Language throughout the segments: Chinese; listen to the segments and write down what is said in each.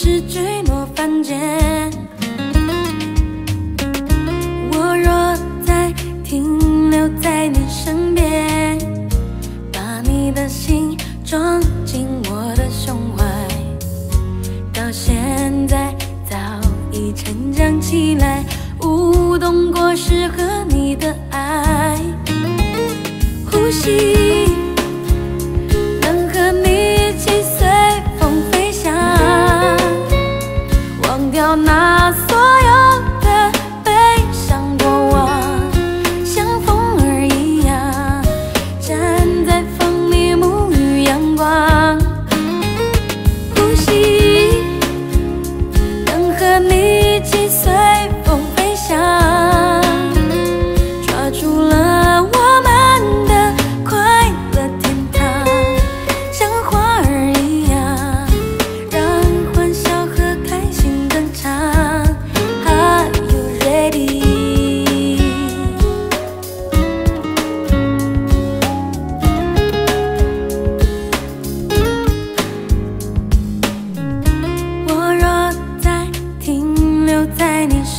是坠落凡间。我若再停留在你身边，把你的心装进我的胸怀，到现在早已成长起来，舞动过适合你的爱，呼吸。忘掉那所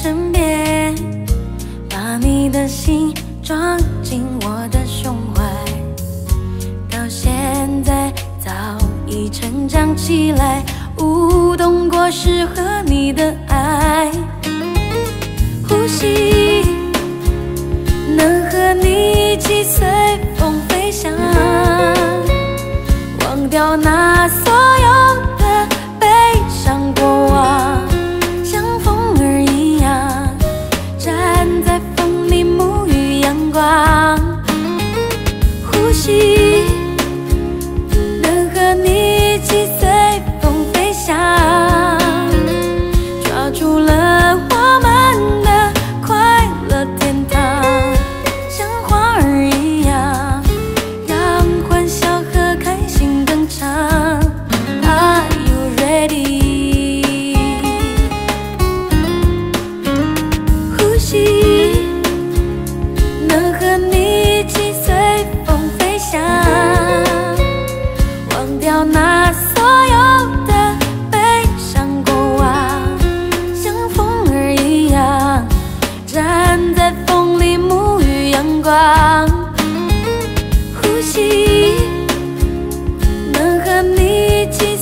身边，把你的心装进我的胸怀，到现在早已成长起来，舞动过适合你的爱，呼吸能和你一起随风飞翔忘掉那所有的悲伤过往像风儿一样站在风里沐浴阳光。呼吸能和你一起